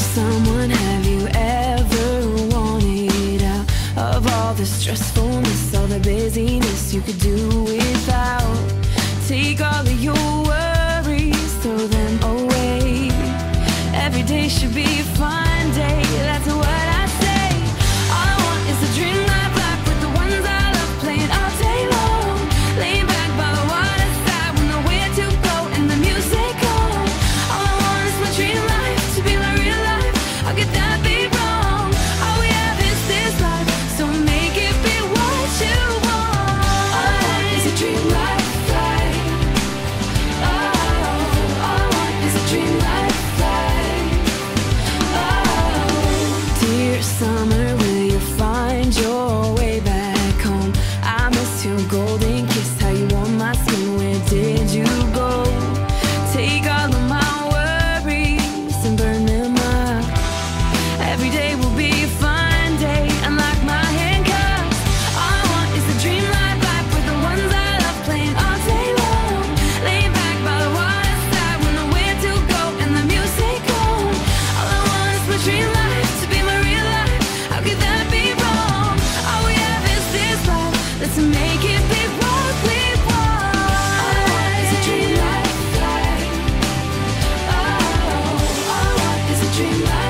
someone have you ever wanted out of all the stressfulness, all the busyness you could do without? Take all of your worries, throw them away. Every day should be a fun day. That's what. dream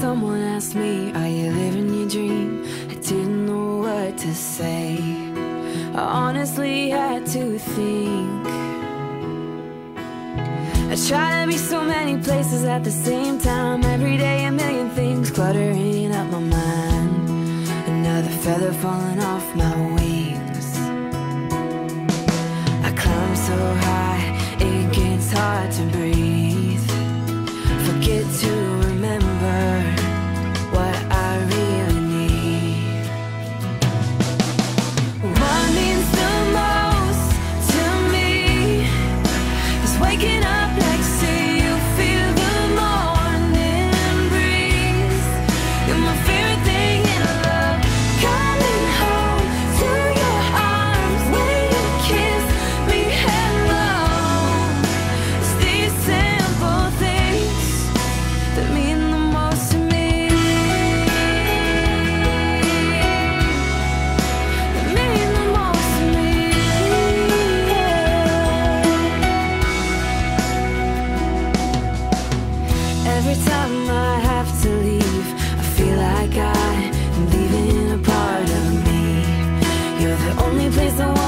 Someone asked me, are you living your dream? I didn't know what to say. I honestly had to think. I try to be so many places at the same time. Every day a million things cluttering up my mind. Another feather falling off my wings. I climb so high, it gets hard to breathe. Forget to remember. please don't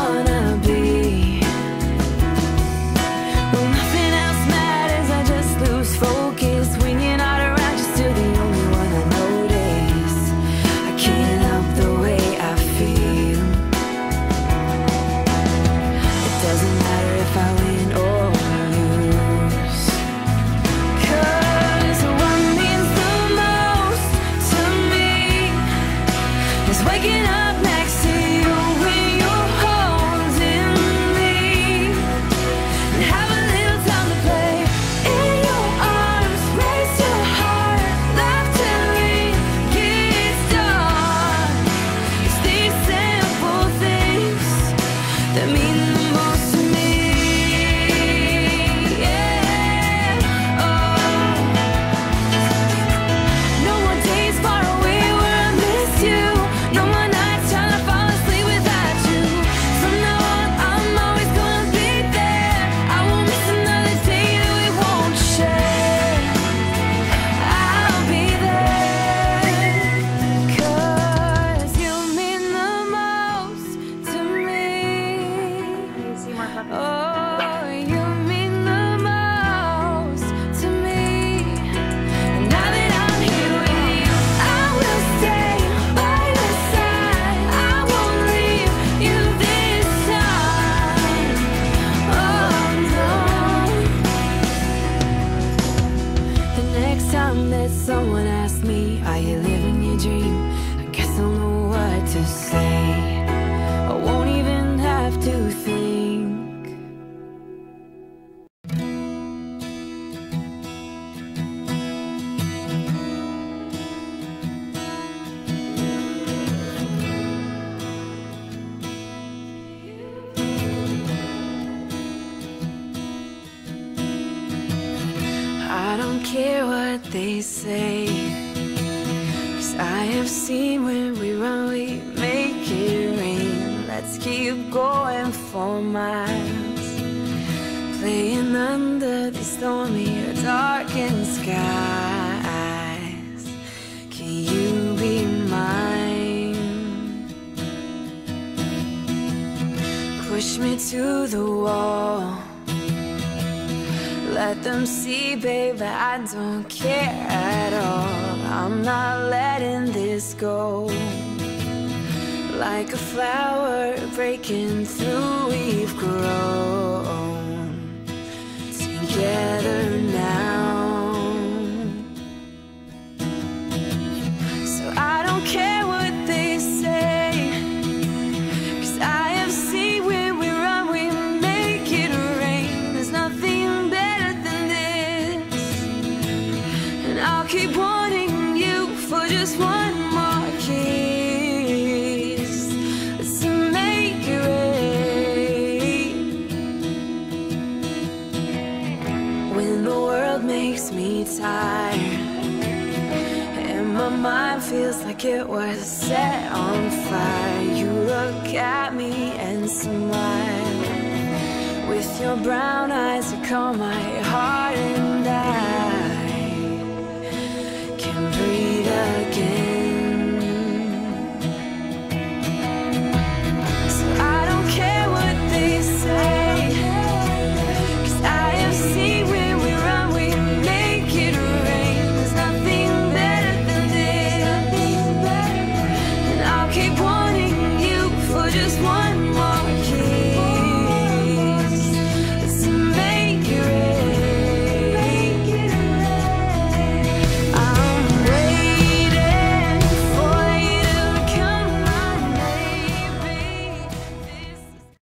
I don't care what they say. Cause I have seen when we run we make it rain. Let's keep going for miles. Playing under the stormy darkened skies. Can you be mine? Push me to the wall. Let them see, babe, I don't care at all. I'm not letting this go. Like a flower breaking through, we've grown together. Keep wanting you for just one more kiss to make it rain. When the world makes me tired and my mind feels like it was set on fire, you look at me and smile. With your brown eyes, you calm my heart,